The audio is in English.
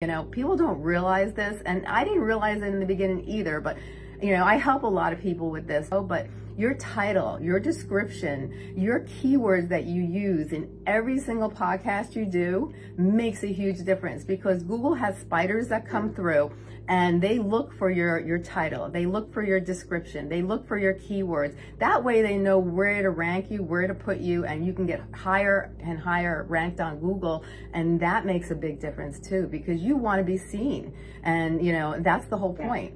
You know, people don't realize this, and I didn't realize it in the beginning either, but you know, I help a lot of people with this, oh, but your title, your description, your keywords that you use in every single podcast you do makes a huge difference because Google has spiders that come through and they look for your, your title. They look for your description. They look for your keywords. That way they know where to rank you, where to put you, and you can get higher and higher ranked on Google. And that makes a big difference too, because you want to be seen. And, you know, that's the whole point.